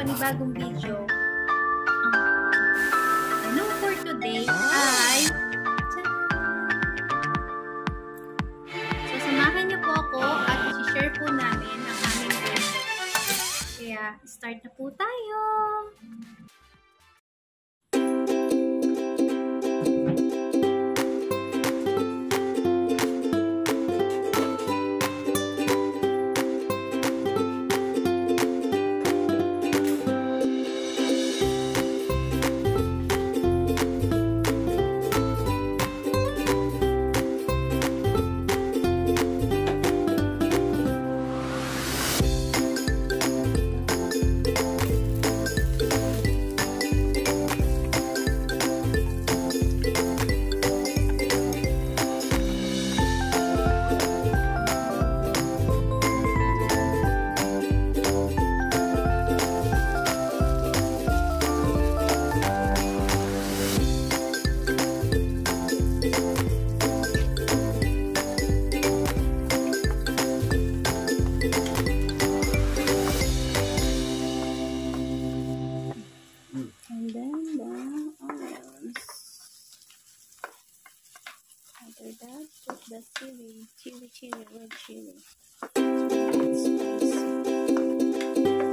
panibagong video. Ang menu for today ay So, samahan niyo po ako at i-share po namin ang aming menu. Kaya, start na po tayo! Chili, chili, red chili. Spicy.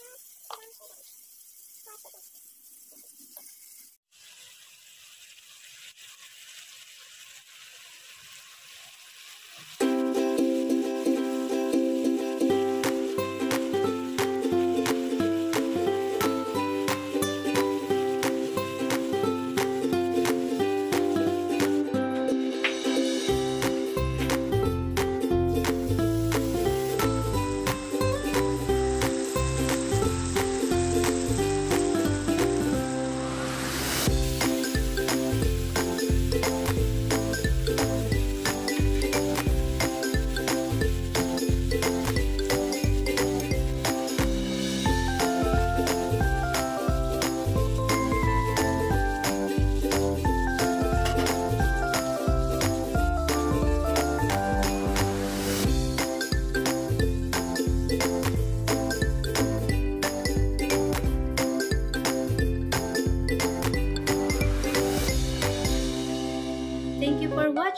要，不然说的，发火的。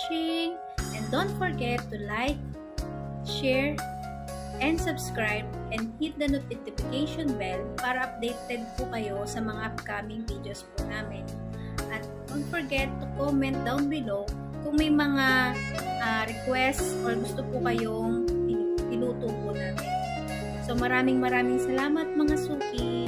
Watching and don't forget to like, share, and subscribe and hit the notification bell para updated po kayo sa mga upcoming videos po namin. At don't forget to comment down below kung may mga uh, requests or gusto po kayong iluto po namin. So maraming maraming salamat mga suki!